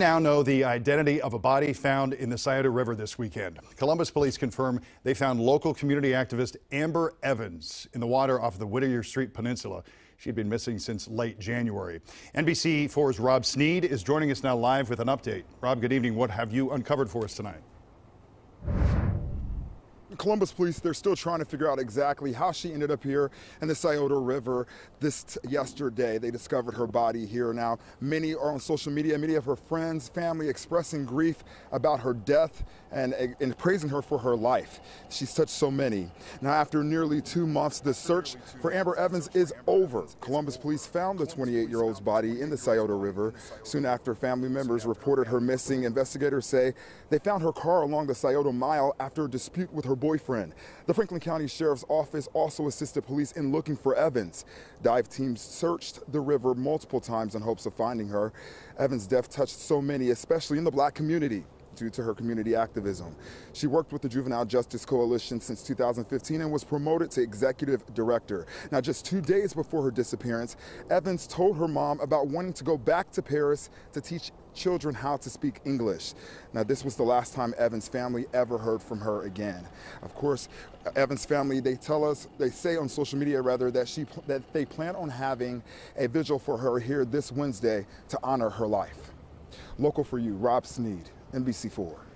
now know the identity of a body found in the Scioto River this weekend. Columbus police confirm they found local community activist Amber Evans in the water off the Whittier Street Peninsula. She'd been missing since late January. NBC4's Rob Sneed is joining us now live with an update. Rob, good evening. What have you uncovered for us tonight? Columbus police, they're still trying to figure out exactly how she ended up here in the Scioto River this yesterday. They discovered her body here. Now, many are on social media, many of her friends, family expressing grief about her death and, eh, and praising her for her life. She's touched so many. Now, after nearly two months, the search for Amber Evans is over. Columbus police found the 28-year-old's body in the Scioto River. Soon after family members reported her missing, investigators say they found her car along the Scioto Mile after a dispute with her boyfriend. The Franklin County Sheriff's Office also assisted police in looking for Evans. Dive teams searched the river multiple times in hopes of finding her. Evans' death touched so many, especially in the black community due to her community activism. She worked with the Juvenile Justice Coalition since 2015 and was promoted to executive director. Now, just two days before her disappearance, Evans told her mom about wanting to go back to Paris to teach children how to speak English. Now, this was the last time Evans' family ever heard from her again. Of course, Evans' family, they tell us, they say on social media rather, that she that they plan on having a vigil for her here this Wednesday to honor her life. Local for you, Rob Sneed, NBC4.